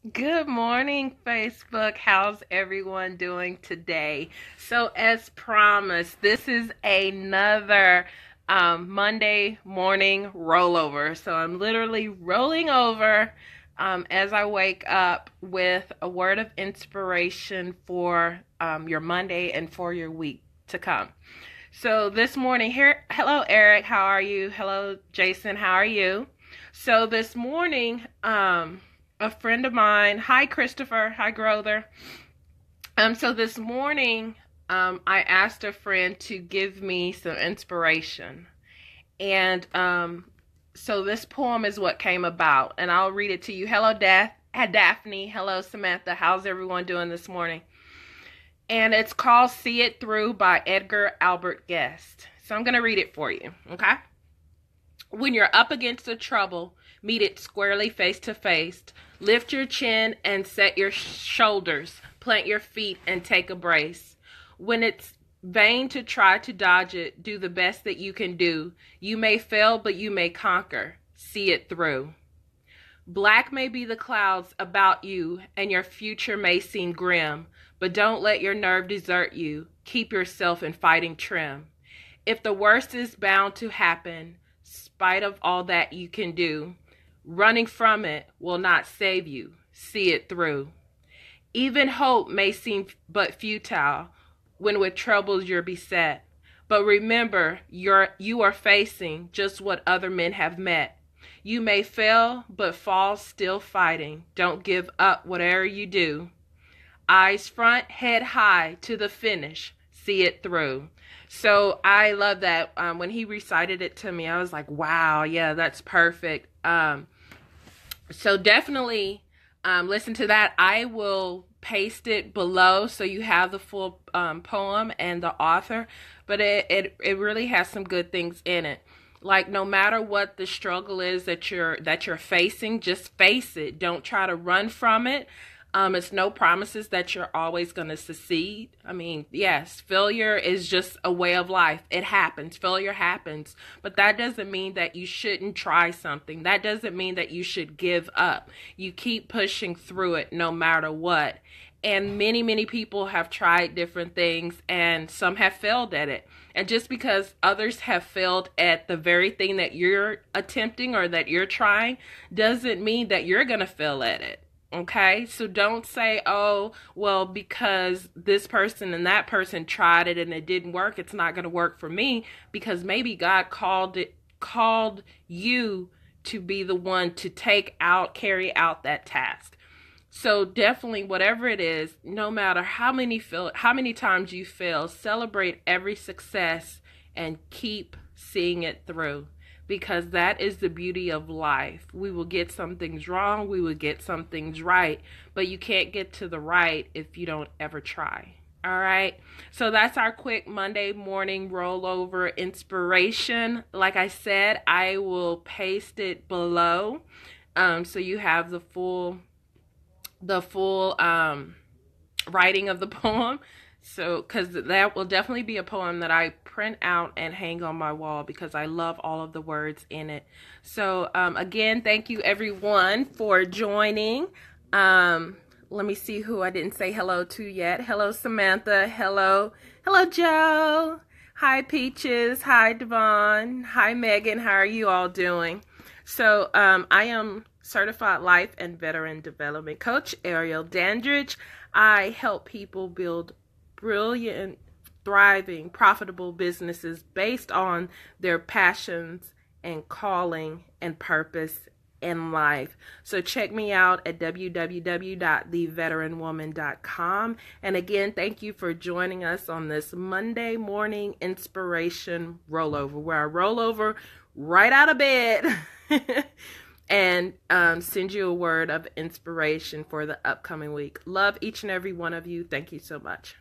Good morning, Facebook. How's everyone doing today? So, as promised, this is another um, Monday morning rollover. So, I'm literally rolling over um, as I wake up with a word of inspiration for um, your Monday and for your week to come. So, this morning, here, hello, Eric. How are you? Hello, Jason. How are you? So, this morning, um, a friend of mine. Hi, Christopher. Hi, Grother. Um, so this morning, um, I asked a friend to give me some inspiration. And um, so this poem is what came about. And I'll read it to you. Hello, Daph- Daphne. Hello, Samantha. How's everyone doing this morning? And it's called See It Through by Edgar Albert Guest. So I'm going to read it for you. Okay? When you're up against a trouble, meet it squarely face to face Lift your chin and set your shoulders. Plant your feet and take a brace. When it's vain to try to dodge it, do the best that you can do. You may fail, but you may conquer. See it through. Black may be the clouds about you, and your future may seem grim, but don't let your nerve desert you. Keep yourself in fighting trim. If the worst is bound to happen, spite of all that you can do, Running from it will not save you. See it through. Even hope may seem but futile when with troubles you're beset. But remember, you're, you are facing just what other men have met. You may fail, but fall still fighting. Don't give up whatever you do. Eyes front, head high to the finish. See it through. So I love that. Um, when he recited it to me, I was like, wow, yeah, that's perfect. Um, so definitely um, listen to that. I will paste it below so you have the full um, poem and the author, but it, it it really has some good things in it. Like no matter what the struggle is that you're that you're facing, just face it. Don't try to run from it. Um, it's no promises that you're always going to succeed. I mean, yes, failure is just a way of life. It happens. Failure happens. But that doesn't mean that you shouldn't try something. That doesn't mean that you should give up. You keep pushing through it no matter what. And many, many people have tried different things and some have failed at it. And just because others have failed at the very thing that you're attempting or that you're trying doesn't mean that you're going to fail at it Okay, so don't say, oh, well, because this person and that person tried it and it didn't work, it's not going to work for me because maybe God called it, called you to be the one to take out, carry out that task. So definitely, whatever it is, no matter how many fail, how many times you fail, celebrate every success and keep seeing it through because that is the beauty of life. We will get some things wrong, we will get some things right, but you can't get to the right if you don't ever try. All right. So that's our quick Monday morning rollover inspiration. Like I said, I will paste it below. Um, so you have the full the full um writing of the poem. So, because that will definitely be a poem that I print out and hang on my wall because I love all of the words in it. So, um, again, thank you everyone for joining. Um, let me see who I didn't say hello to yet. Hello, Samantha. Hello. Hello, Joe. Hi, Peaches. Hi, Devon. Hi, Megan. How are you all doing? So, um, I am certified life and veteran development coach, Airial Dandridge. I help people build brilliant, thriving, profitable businesses based on their passions and calling and purpose in life. So check me out at www.theveteranwoman.com. And again, thank you for joining us on this Monday morning inspiration rollover, where I roll over right out of bed and um, send you a word of inspiration for the upcoming week. Love each and every one of you. Thank you so much.